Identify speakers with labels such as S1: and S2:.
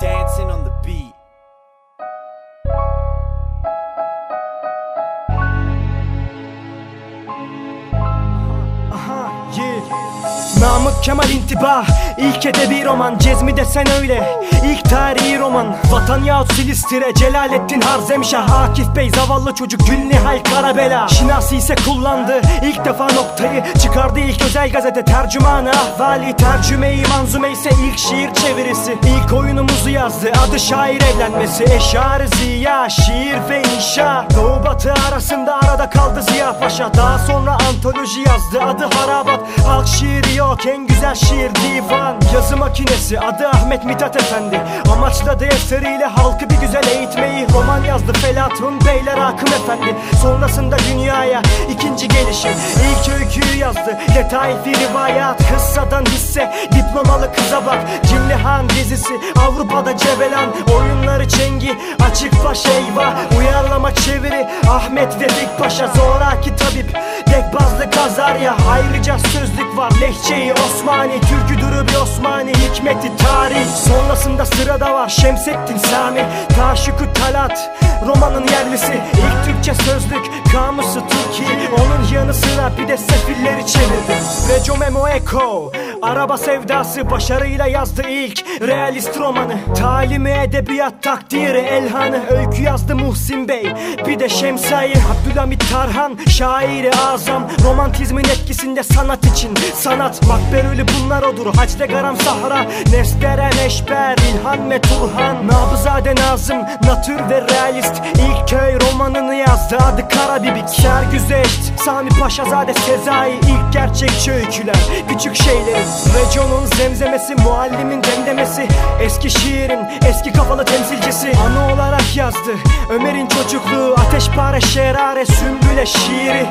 S1: Dancing on the beat.
S2: Namık Kemal intibah. İlk edebi roman Cezmi desen öyle. İlk tarihi roman Vatan yahut Silistire Celalettin Harzemşah. Akif Bey zavallı çocuk Gül Nihal Karabela. Şinasi ise kullandı İlk defa noktayı Çıkardı. İlk özel gazete Tercümanı ahvali Tercümeyi manzume ise ilk şiir çevirisi. İlk oyunumuzu yazdı Adı şair evlenmesi. Eşar ziya Şiir ve inşa. Doğu batı arasında arada kaldı Ziya Paşa. Daha sonra antoloji yazdı Adı Harabat. Halk şiiri yok en güzel şiir divan Yazı makinesi adı Ahmet Mithat Efendi. Amaçladı eseriyle halkı bir güzel eğitmeyi Roman yazdı Felatun Beyler Akım Efendi. Sonrasında dünyaya ikinci gelişi İlk öyküyü yazdı. Letaifi rivayat Kıssadan hisse Diplomalı kıza bak. Cimlihan dizisi Avrupa'da cevelan Oyunları çengi Açık baş eyvah Uyarlama çeviri. Ahmet Vefik Paşa Zoraki tabip. Dekbazlı kazarya Ayrıca sözlük var. Lehçeyi Osmani Türkü duru bir Osmani Hikmeti tarih. Sonrasında sırada var Şemsettin Sami Taşıkü Talat Romanın yerlisi İlk Türkçe sözlük Kamusu Türkiye Onun yanı sıra bir de sefilleri çevirdi. Reco Memo Eko Araba sevdası başarıyla yazdı ilk Realist romanı. Talimi edebiyat takdiri Elhanı Öykü yazdı Muhsin Bey. Bir de Şemsa'yı Abdülhamit Tarhan Şairi azam. Romantizmin etkisinde sanat için Sanat. Makberülü bunlar odur. Hacde Garam Sahra Nesteren Eşber İlhan ve Turhan Nabızade Nazım Natür ve realist İlk köy romanını yazdı Adı Karabibik Sergüzeşt Sami Paşazade Sezai ilk gerçekçi öyküler Küçük şeyleri Recon'un zemzemesi Muallimin demdemesi. Eski şiirin eski kafalı temsilcisi. Anı olarak yazdı Ömer'in çocukluğu Ateşpare Şerare Sümbüle şiiri